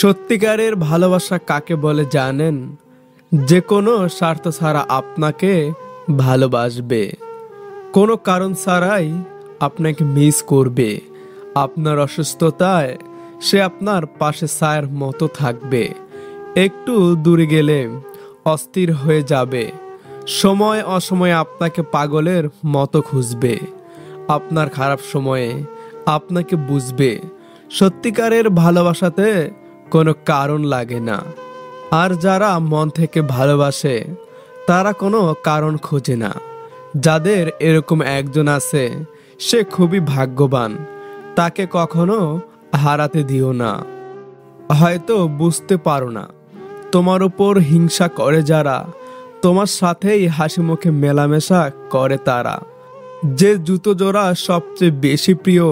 সত্যিকারের ভালোবাসা কাকে বলে জানেন? যে কোনো স্বার্থ ছাড়া আপনাকে ভালোবাসবে। কোনো কারণ ছাড়াই আপনাকে মিস করবে। আপনার অসুস্থতায় সে আপনার পাশে ছায়ের মতো থাকবে। একটু দূরে গেলে অস্থির হয়ে যাবে। সময় অসময়ে আপনাকে পাগলের মতো খুঁজবে। আপনার খারাপ সময়ে আপনাকে বুঝবে। সত্যিকারের ভালোবাসাতে কোনো কারণ লাগে না। আর যারা মন থেকে ভালোবাসে, তারা কোনো কারণ খোঁজে না। যাদের এরকম একজন আছে, সে খুবই ভাগ্যবান। তাকে কখনো হারাতে দিও না। হয়তো বুঝতে পারো না। তোমার উপর হিংসা করে যারা, তোমার সাথেই হাসি মুখে মেলামেশা করে তারা। যে জুতো জোড়া সবচেয়ে বেশি প্রিয়,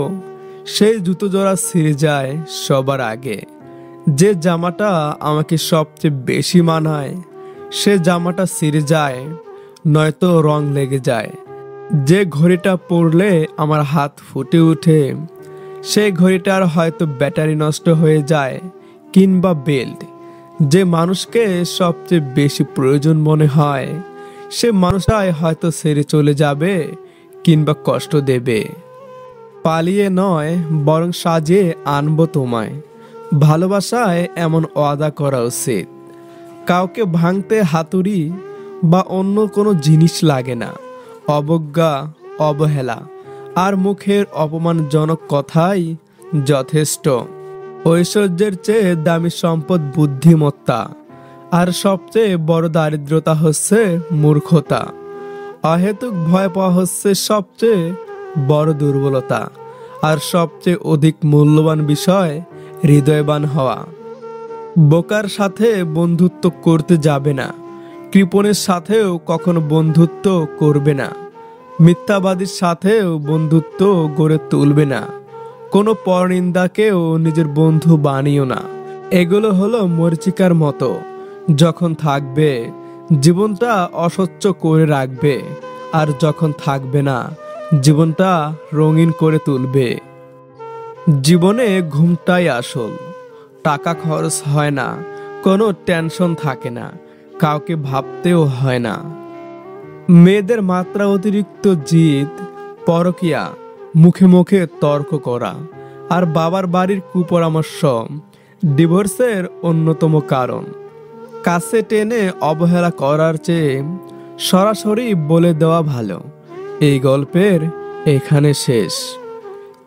সেই জুতো জোড়া ছিঁড়ে যায় সবার আগে। যে জামাটা আমাকে সবচেয়ে বেশি মানায়, সে জামাটা ছিঁড়ে যায়, নয়তো রং লেগে যায়। যে ঘড়িটা পরলে আমার হাত ফুটে ওঠে, সেই ঘড়িটার হয়তো ব্যাটারি নষ্ট হয়ে যায় কিংবা বেল্ট। যে মানুষকে সবচেয়ে বেশি প্রয়োজন মনে হয়, সে মানুষটাই হয়তো ছেড়ে চলে যাবে কিংবা কষ্ট দেবে। পালিয়ে নয়, বরং সাজিয়ে আনব তোমায়। ভালোবাসায় এমন ওয়াদা করা উচিত। কাউকে ভাঙতে হাতুড়ি বা অন্য কোনো জিনিস লাগে না। অবজ্ঞা, অবহেলা আর মুখের অপমানজনক কথাই যথেষ্ট। ঐশ্বর্যের চেয়ে দামি সম্পদ বুদ্ধিমত্তা আর সবচেয়ে বড় দারিদ্রতা হচ্ছে মূর্খতা। অহেতুক ভয় পাওয়া হচ্ছে সবচেয়ে বড় দুর্বলতা আর সবচেয়ে অধিক মূল্যবান বিষয় হৃদয়বান হওয়া। বোকার সাথে বন্ধুত্ব করতে যাবে না। কৃপণের সাথেও কখনো বন্ধুত্ব করবে না। মিথ্যাবাদীর সাথেও বন্ধুত্ব গড়ে তুলবে না। কোনো পরনিন্দাকেও নিজের বন্ধু বানিও না। এগুলো হলো মরিচিকার মতো। যখন থাকবে, জীবনটা অস্বচ্ছ করে রাখবে। আর যখন থাকবে না, জীবনটা রঙিন করে তুলবে। জীবনে ঘুমটাই আসল। টাকা খরচ হয় না, কোনো টেনশন থাকে না, কাউকে ভাবতেও হয় না। মেয়েদের মাত্রা অতিরিক্ত জিদ, পরকিয়া, মুখে মুখে তর্ক করা আর বাবার বাড়ির কুপরামর্শ, ডিভোর্সের অন্যতম কারণ। কাছে টেনে অবহেলা করার চেয়ে সরাসরি বলে দেওয়া ভালো। এই গল্পের এখানে শেষ।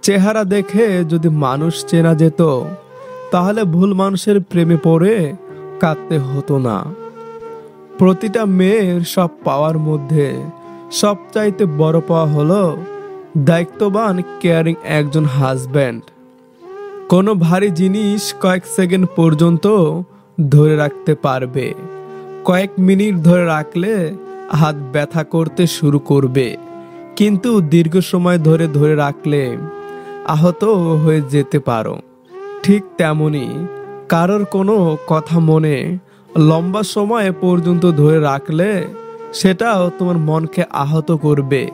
চেহারা দেখে যদি মানুষ চেনা যেত, তাহলে ভুল মানুষের প্রেমে পড়ে কাঁদতে হতো না। প্রতিটা মেয়ের সব পাওয়ার মধ্যে সবচাইতে বড় পাওয়া হলো দায়িত্ববান কেয়ারিং একজন হাজব্যান্ড কোনো ভারী জিনিস কয়েক সেকেন্ড পর্যন্ত ধরে রাখতে পারবে। কয়েক মিনিট ধরে রাখলে হাত ব্যথা করতে শুরু করবে। কিন্তু দীর্ঘ সময় ধরে ধরে রাখলে আহত হয়ে যেতে পারো। ঠিক তেমনি কারোর কোনো কথা মনে লম্বা সময় পর্যন্ত ধরে রাখলে সেটাও তোমার মনকে আহত করবে।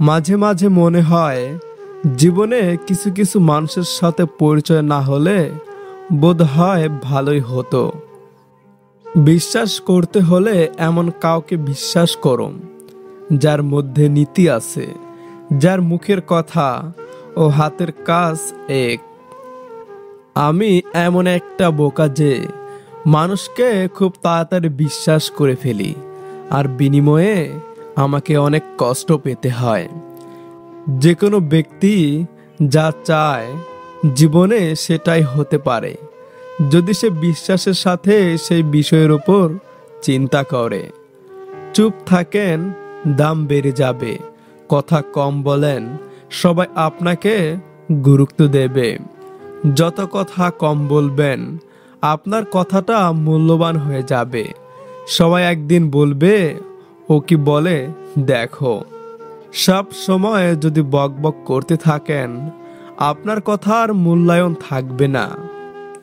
মাঝে মাঝে মনে হয় জীবনে কিছু কিছু মানুষের সাথে পরিচয় না হলে বোধ হয় ভালোই হতো। বিশ্বাস করতে হলে এমন কাউকে বিশ্বাস করো, যার মধ্যে নীতি আছে, যার মুখের কথা ও হাতের কাজ এক। আমি এমন একটা বোকা যে মানুষকে খুব তাড়াতাড়ি বিশ্বাস করে ফেলি, আর বিনিময়ে আমাকে অনেক কষ্ট পেতে হয়। যে কোনো ব্যক্তি যা চায়, জীবনে সেটাই হতে পারে। যদি সে বিশ্বাসের সাথে সেই বিষয়ের ওপর চিন্তা করে, চুপ থাকেন, দাম বেড়ে যাবে, কথা কম বলেন সবাই আপনাকে গুরুত্ব দেবে। যত কথা কম বলবেন, আপনার কথাটা মূল্যবান হয়ে যাবে। সবাই একদিন বলবে, ও কি বলে? দেখো। সব সময় যদি বকবক করতে থাকেন, আপনার কথার মূল্যায়ন থাকবে না।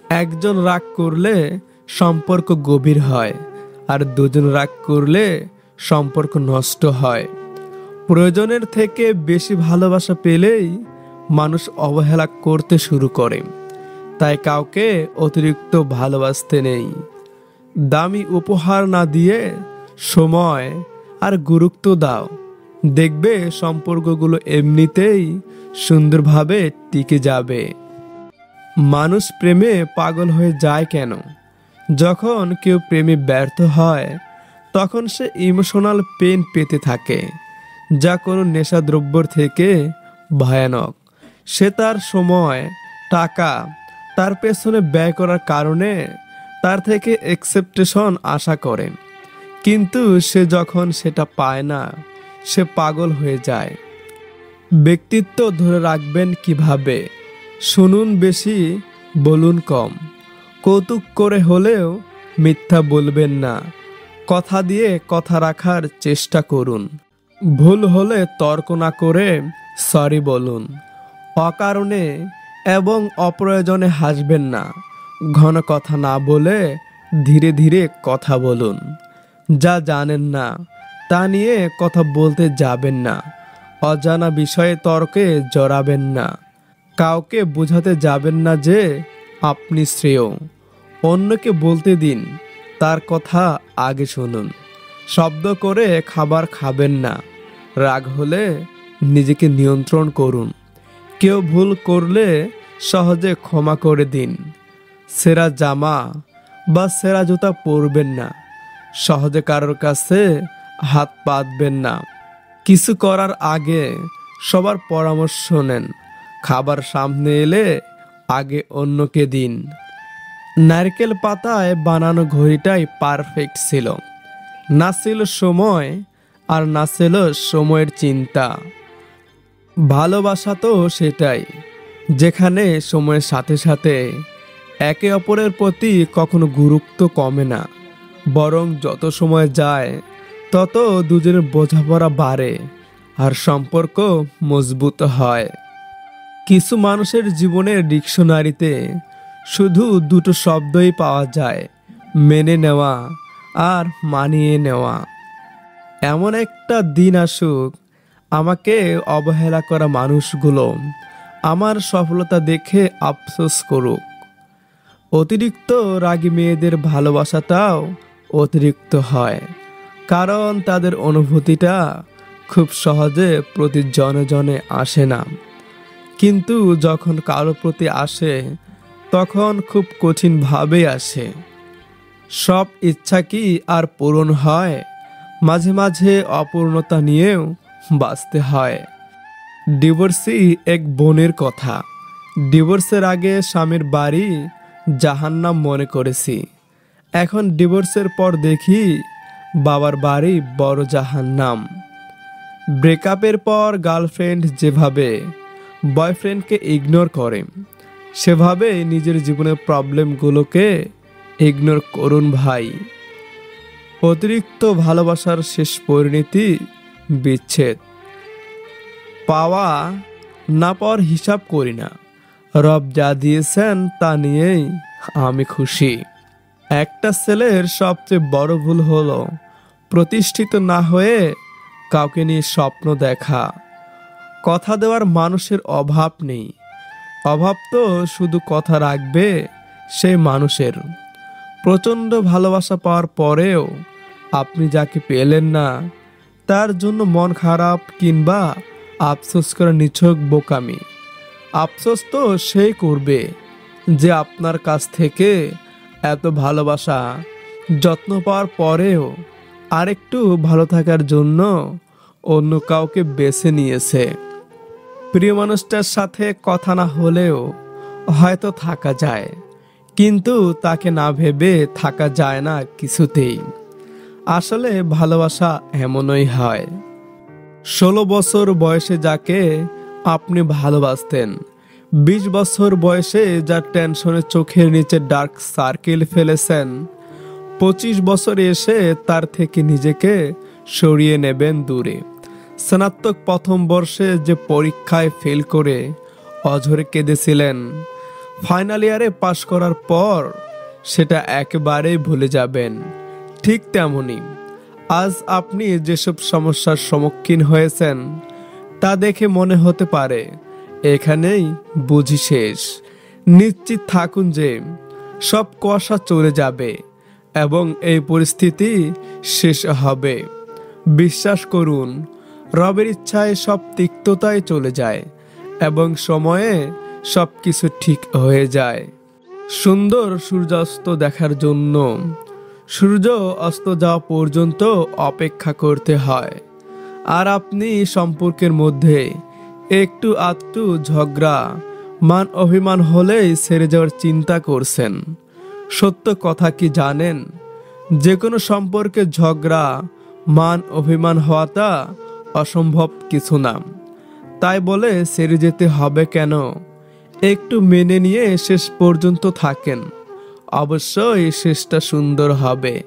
একজন রাগ করলে সম্পর্ক গভীর হয়, আর দুজন রাগ করলে সম্পর্ক নষ্ট হয়। প্রয়োজনের থেকে বেশি ভালোবাসা পেলেই মানুষ অবহেলা করতে শুরু করে। তাই কাউকে অতিরিক্ত ভালোবাসতে নেই। দামি উপহার না দিয়ে সময় আর গুরুত্ব দাও। দেখবে সম্পর্কগুলো এমনিতেই সুন্দরভাবে টিকে যাবে। মানুষ প্রেমে পাগল হয়ে যায় কেন? যখন কেউ প্রেমে ব্যর্থ হয়, তখন সে ইমোশনাল পেন পেতে থাকে। যা কোনো নেশাদ্রব্যর থেকে ভয়ানক। সে তার সময়, টাকা তার পেছনে ব্যয় করার কারণে তার থেকে একসেপ্টেশন আশা করে। কিন্তু সে যখন সেটা পায় না, সে পাগল হয়ে যায়। ব্যক্তিত্ব ধরে রাখবেন কীভাবে? শুনুন বেশি, বলুন কম। কৌতুক করে হলেও মিথ্যা বলবেন না। কথা দিয়ে কথা রাখার চেষ্টা করুন। ভুল হলে তর্ক না করে সরি বলুন। অকারণে এবং অপ্রয়োজনে হাসবেন না। ঘন কথা না বলে ধীরে ধীরে কথা বলুন। যা জানেন না, তা নিয়ে কথা বলতে যাবেন না। অজানা বিষয়ে তর্কে জড়াবেন না। কাউকে বোঝাতে যাবেন না যে আপনি শ্রেয়। অন্যকে বলতে দিন, তার কথা আগে শুনুন। শব্দ করে খাবার খাবেন না। রাগ হলে নিজেকে নিয়ন্ত্রণ করুন। কেউ ভুল করলে সহজে ক্ষমা করে দিন। সেরা জামা বা সেরা জুতা পরবেন না। সহজে কারোর কাছে হাত পাতবেন না। কিছু করার আগে সবার পরামর্শ নেন। খাবার সামনে এলে আগে অন্যকে দিন। নারকেল পাতায় বানানো ঘড়িটাই পারফেক্ট ছিল। না ছিল সময় আর না ছিল সময়ের চিন্তা। ভালোবাসা তো সেটাই, যেখানে সময়ের সাথে সাথে একে অপরের প্রতি কখনো গুরুত্ব কমে না। বরং যত সময় যায়, তত দুজনের বোঝাপড়া বাড়ে আর সম্পর্ক মজবুত হয়। কিছু মানুষের জীবনের ডিকশনারিতে শুধু দুটো শব্দই পাওয়া যায়, মেনে নেওয়া আর মানিয়ে নেওয়া। এমন একটা দিন আসুক, আমাকে অবহেলা করা মানুষগুলো আমার সফলতা দেখে আফসোস করুক। অতিরিক্ত রাগী মেয়েদের ভালোবাসাটাও অতিরিক্ত হয়, কারণ তাদের অনুভূতিটা খুব সহজে প্রতি জনে জনে আসে না। কিন্তু যখন কারও প্রতি আসে, তখন খুব কঠিনভাবে আসে। সব ইচ্ছা কি আর পূরণ হয়? মাঝে মাঝে অপূর্ণতা নিয়েও বাঁচতে হয়। ডিভোর্সই এক বোনের কথা। ডিভোর্সের আগে স্বামীর বাড়ি জাহান্নাম মনে করেছি। এখন ডিভোর্সের পর দেখি বাবার বাড়ি বড় জাহান্নাম। ব্রেকআপের পর গার্লফ্রেন্ড যেভাবে বয়ফ্রেন্ডকে ইগনোর করে, সেভাবে নিজের জীবনের প্রবলেমগুলোকে ইগনোর করুন ভাই। অতিরিক্ত ভালোবাসার শেষ পরিণতি বিচ্ছেদ। পাওয়া না পাওয়ার হিসাব করি না। রব যা দিয়েছেন তা নিয়েই আমি খুশি। একটা ছেলের সবচেয়ে বড় ভুল হলো, প্রতিষ্ঠিত না হয়ে কাউকে নিয়ে স্বপ্ন দেখা। কথা দেওয়ার মানুষের অভাব নেই। অভাব তো শুধু কথা রাখবে সেই মানুষের। প্রচণ্ড ভালোবাসা পাওয়ার পরেও আপনি যাকে পেলেন না, তার জন্য মন খারাপ কিংবা আফসোস করা নিছক বোকামি। আফসোস তো সেই করবে যে আপনার কাছ থেকে এত ভালোবাসা, যত্ন পাওয়ার পরেও আরেকটু ভালো থাকার জন্য অন্য কাউকে বেছে নিয়েছে। প্রিয় মানুষটার সাথে কথা না হলেও হয়তো থাকা যায়। কিন্তু তাকে না ভেবে থাকা যায় না কিছুতেই। আসলে ভালোবাসা এমনই হয়। ষোলো বছর বয়সে যাকে আপনি ভালোবাসতেন, বিশ বছর বয়সে যার টেনশনে চোখের নিচে ডার্ক সার্কেল ফেলেছেন, পঁচিশ বছর এসে তার থেকে নিজেকে সরিয়ে নেবেন দূরে। স্নাতক প্রথম বর্ষে যে পরীক্ষায় ফেল করে অঝরে কেঁদেছিলেন ফাইনাল ইয়ারে পাশ করার পর সেটা একেবারেই ভুলে যাবেন। ঠিক তেমনই। আজ আপনি যেসব সমস্যার সম্মুখীন হয়েছেন, তা দেখে মনে হতে পারে। এখানেই বুঝি শেষ। নিশ্চিত থাকুন যে সব কুয়াশা চলে যাবে এবং এই পরিস্থিতি শেষ হবে। বিশ্বাস করুন, রবের ইচ্ছায় সব তিক্ততায় চলে যায় এবং সময়ে সব কিছু ঠিক হয়ে যায়। সুন্দর সূর্যাস্ত দেখার জন্য সূর্য অস্ত যাওয়া পর্যন্ত অপেক্ষা করতে হয়। আর আপনি সম্পর্কের মধ্যে একটু আধটু ঝগড়া, মান অভিমান হলেই সেরে যাওয়ার চিন্তা করছেন। সত্য কথা কি জানেন? যে কোনো সম্পর্কে ঝগড়া, মান অভিমান হওয়াটা অসম্ভব কিছু না। তাই বলে সেরে যেতে হবে কেন? একটু মেনে নিয়ে শেষ পর্যন্ত থাকেন। অবশ্যই শেষটা সুন্দর হবে।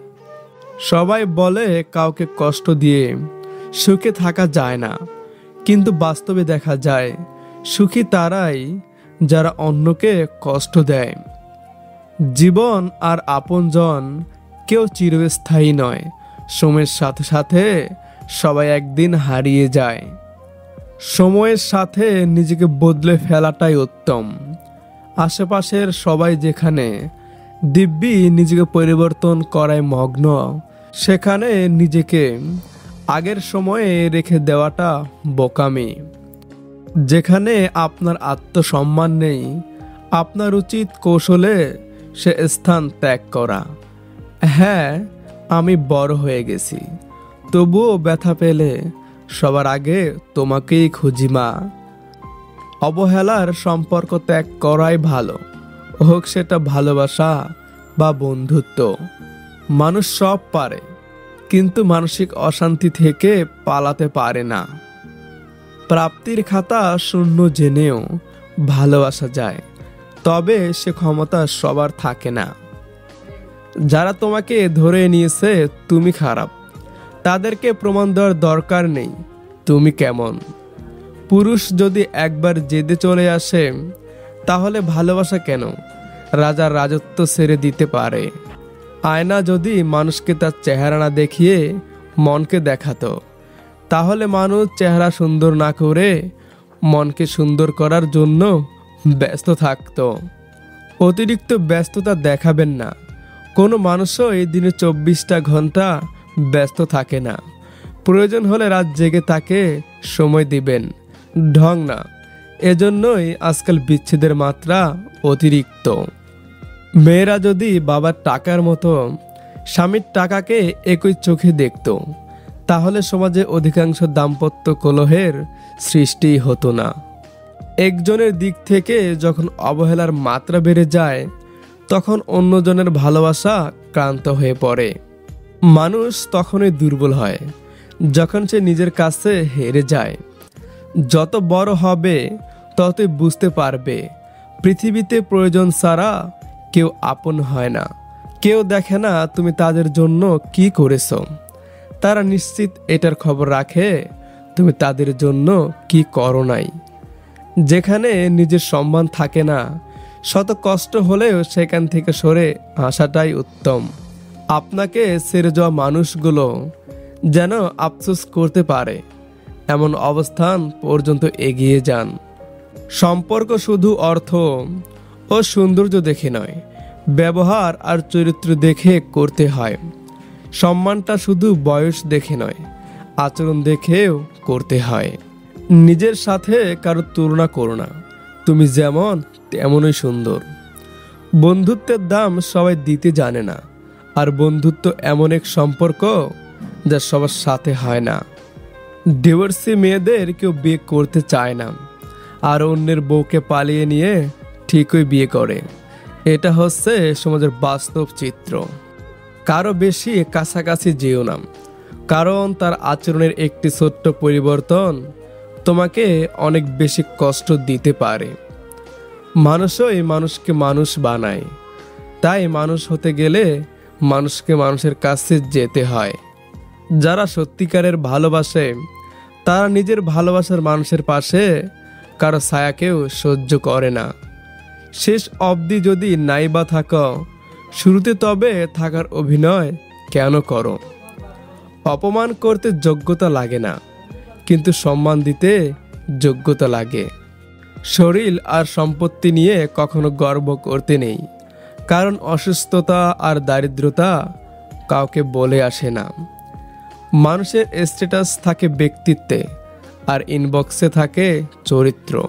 সবাই বলে কাউকে কষ্ট দিয়ে সুখে থাকা যায় না। কিন্তু বাস্তবে দেখা যায়, সুখী তারাই যারা অন্যকে কষ্ট দেয়। জীবন আর আপনজন কেউ চিরস্থায়ী নয়। সময়ের সাথে সাথে সবাই একদিন হারিয়ে যায়। সময়ের সাথে নিজেকে বদলে ফেলাটাই উত্তম। আশেপাশের সবাই যেখানে দিব্যি নিজেকে পরিবর্তন করায় মগ্ন, সেখানে নিজেকে আগের সময়ে রেখে দেওয়াটা বোকামি। যেখানে আপনার আত্মসম্মান নেই, আপনার উচিত কৌশলে সে স্থান ত্যাগ করা। হ্যাঁ আমি বড় হয়ে গেছি, তবুও ব্যথা পেলে সবার আগে তোমাকেই খুঁজি, মা। অবহেলার সম্পর্ক ত্যাগ করাই ভালো। হোক সেটা ভালোবাসা বা বন্ধুত্ব। মানুষ সব পারে, কিন্তু মানসিক অশান্তি থেকে পালাতে পারে না। প্রাপ্তির খাতা শূন্য জেনেও ভালোবাসা যায়, তবে সে ক্ষমতা সবার থাকে না। যারা তোমাকে ধরে নিয়েছে, তুমি খারাপ। তাদেরকে প্রমাণ দেওয়ার দরকার নেই। তুমি কেমন? পুরুষ যদি একবার জেদে চলে আসে, তাহলে ভালোবাসা কেন? রাজার রাজত্ব ছেড়ে দিতে পারে। আয়না যদি মানুষকে তার চেহারা না দেখিয়ে মনকে দেখাতো, তাহলে মানুষ চেহারা সুন্দর না করে মনকে সুন্দর করার জন্য ব্যস্ত থাকত। অতিরিক্ত ব্যস্ততা দেখাবেন না। কোনো মানুষও এই দিনে চব্বিশটা ঘণ্টা ব্যস্ত থাকে না। প্রয়োজন হলে রাত জেগে তাকে সময় দিবেন। ঢং না। এজন্যই আজকাল বিচ্ছেদের মাত্রা অতিরিক্ত। মেয়েরা যদি বাবার টাকার মতো, স্বামীর টাকাকে একই চোখে দেখত, তাহলে সমাজে অধিকাংশ দাম্পত্য কলহের সৃষ্টি হতো না। একজনের দিক থেকে যখন অবহেলার মাত্রা বেড়ে যায়, তখন অন্যজনের ভালোবাসা ক্লান্ত হয়ে পড়ে। মানুষ তখনই দুর্বল হয়, যখন সে নিজের কাছে হেরে যায়। যত বড় হবে, ততই বুঝতে পারবে, পৃথিবীতে প্রয়োজন ছাড়া কেউ আপন হয় না। কেউ দেখে না তুমি তাদের জন্য কি করেছ। তারা নিশ্চিত এটার খবর রাখে, তুমি তাদের জন্য কি করো নাই। যেখানে নিজের সম্মান থাকে না, শত কষ্ট হলেও সেখান থেকে সরে আসাটাই উত্তম। আপনাকে ছেড়ে যাওয়া মানুষগুলো যেন আফসোস করতে পারে। এমন অবস্থান পর্যন্ত এগিয়ে যান। সম্পর্ক শুধু অর্থ ও সৌন্দর্য দেখে নয়, ব্যবহার আর চরিত্র দেখে করতে হয়। সম্মানটা শুধু বয়স দেখে নয়, আচরণ দেখেও করতে হয়। নিজের সাথে কারও তুলনা করো না, তুমি যেমন তেমনই সুন্দর। বন্ধুত্বের দাম সবাই দিতে জানে না। আর বন্ধুত্ব এমন এক সম্পর্ক যা সবার সাথে হয় না। ডিভোর্সি মেয়েদের কেউ বিয়ে করতে চায় না, আর অন্যের বউকে পালিয়ে নিয়ে ঠিকই বিয়ে করে। এটা হচ্ছে সমাজের বাস্তব চিত্র। কারও বেশি কাছাকাছি যেও না, কারণ তার আচরণের একটি ছোট্ট পরিবর্তন তোমাকে অনেক বেশি কষ্ট দিতে পারে। মানুষই মানুষকে মানুষ বানায়, তাই মানুষ হতে গেলে মানুষকে মানুষের কাছে যেতে হয়। যারা সত্যিকারের ভালোবাসে, তারা নিজের ভালোবাসার মানুষের পাশে কারও ছায়াকেও সহ্য করে না। শেষ অবধি যদি নাইবা থাকো, শুরুতে তবে থাকার অভিনয় কেন করো? অপমান করতে যোগ্যতা লাগে না, কিন্তু সম্মান দিতে যোগ্যতা লাগে। শরীর আর সম্পত্তি নিয়ে কখনো গর্ব করতে নেই। কারণ অসুস্থতা আর দারিদ্রতা কাউকে বলে আসে না। মানুষের স্ট্যাটাস থাকে ব্যক্তিত্বে আর ইনবক্সে থাকে চরিত্র।